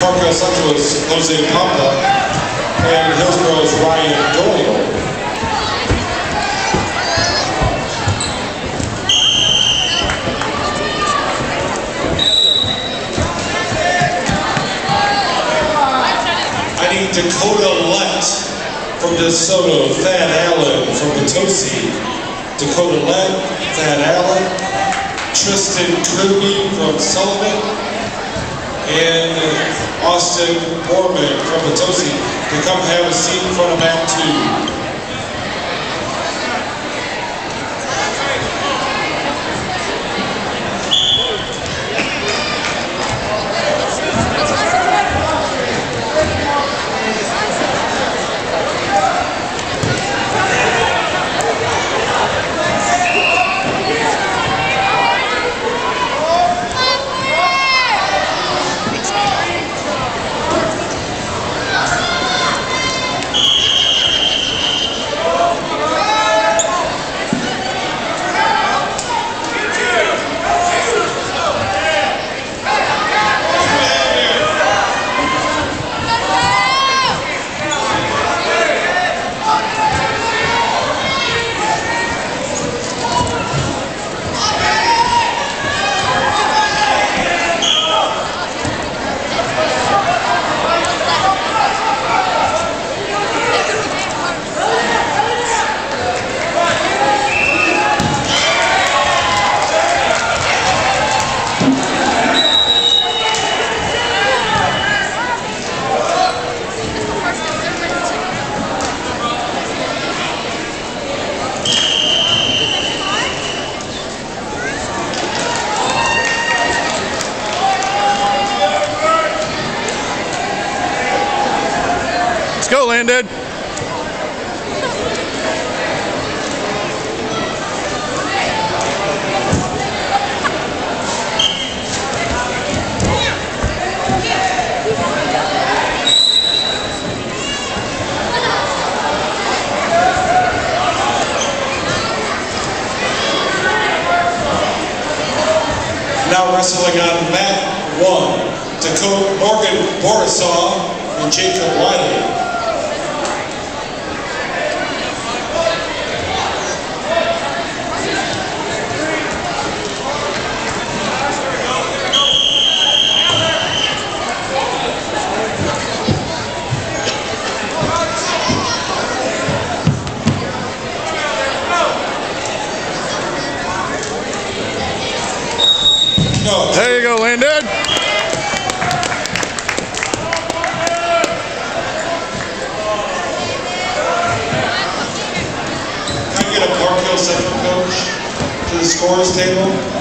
Parkville Central's Jose Pampa and Hillsboro's Ryan Doyle. I need Dakota Lett from DeSoto, Thad Allen from Potosi, Dakota Lett, Thad Allen, Tristan Kirby from Sullivan, and Austin Mormon from Potosi to come have a seat in front of map two. Go, Landon. Now wrestling on mat one, Dakota Morgan Borisaw and Jacob Wiley. Landon. Can I get a Park Central coach to the scores table?